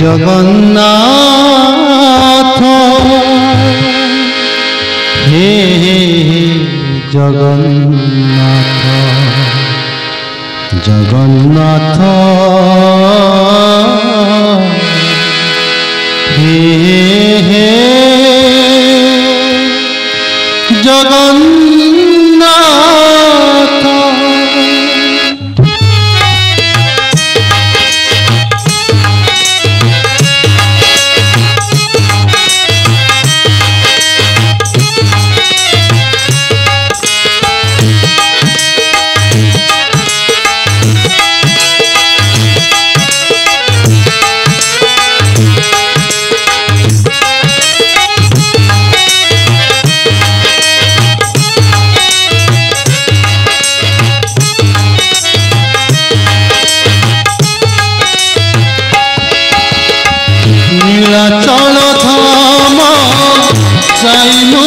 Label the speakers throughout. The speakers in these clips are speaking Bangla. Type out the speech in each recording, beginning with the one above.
Speaker 1: জগন্নাথ হে হে হে জগন্নাথ জগন্নাথ হে হে জগন্নাথ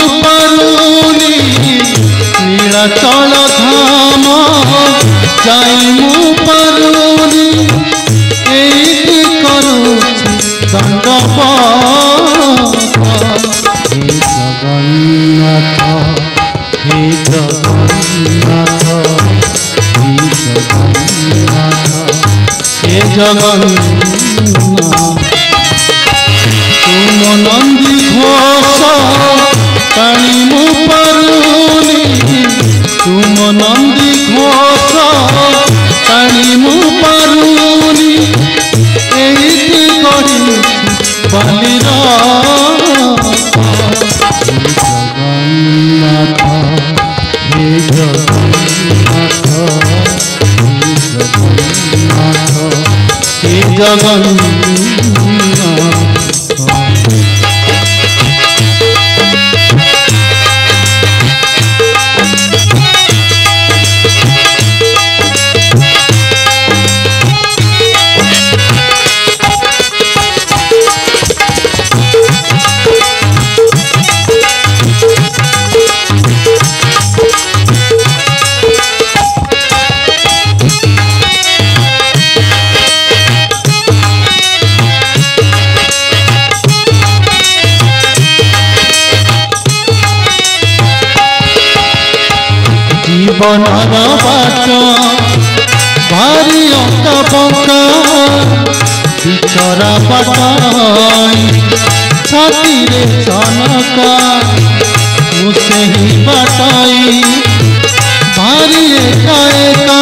Speaker 1: যাইনু পারুনি নীলাচল ধাম যাইনু পারুনি এইটি করুছি দণ্ডপ হে জগন্নাথ হে জগন্নাথ হে জগন্নাথ হে জীবনর বাট ভারি অঙ্কা বঙ্কা বিচরা বাটাই ছাতিরে জনক মু সেই বাটাই ভারি একা একা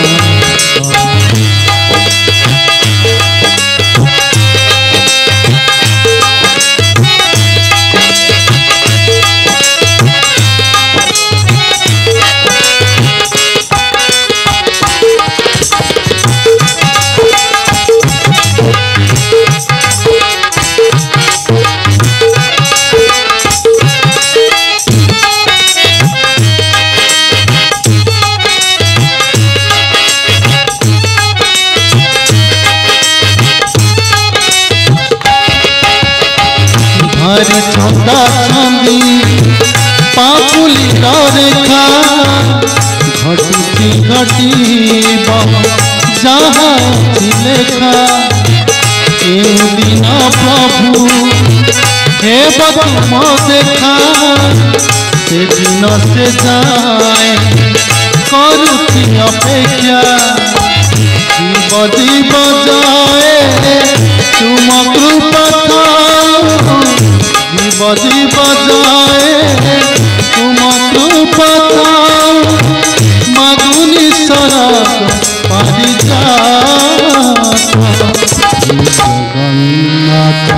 Speaker 1: ঘরে ছন্দা ছন্দি পাপুলির রেখা ঘটুছি ঘটিব, যাহা লেখা কেউদিন প্রভু হেব তুম দেখা। সেদিন সে যায় করুছি অপেক্ষা। জীব জীব যায় তুম কৃপা থাও বাজি বাজায় তোমার পাতাও মাগুনি সারা পারি যা জগন্নাথ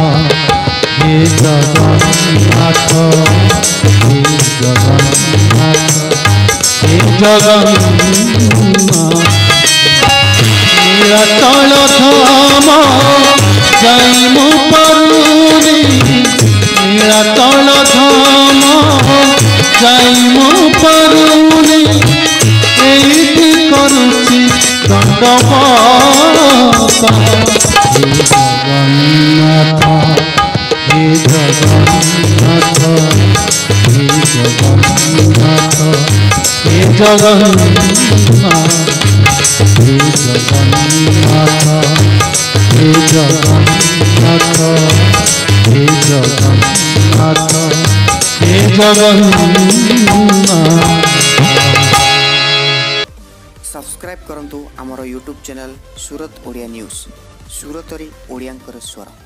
Speaker 1: হে জগন্নাথ হে জগন্নাথ। হে জগন্নাথ নিরতল ধাম যাই মু প্রথম যাইম পারুনে এইটি করুছি দণ্ডবত হে জগন্নাথ হে জগন্নাথ হে জগন্নাথ হে জগন্নাথ হে জগন্নাথ হে জগন্নাথ
Speaker 2: ସବସ୍କ୍ରାଇବ୍ କରନ୍ତୁ ଆମର YouTube channel Surat Odia news ସୁରତରେ ଓଡ଼ିଆଙ୍କର ସ୍ୱର